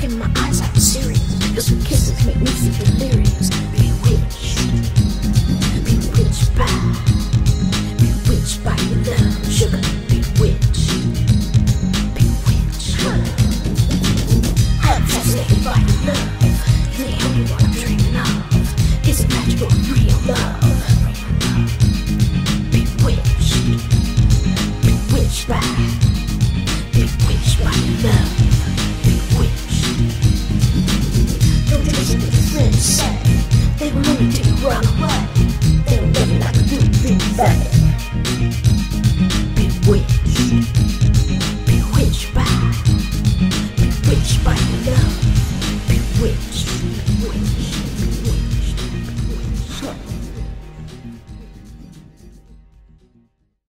Look in my eyes, I'm serious. Cause your kisses make me feel delirious. Bewitched. Bewitched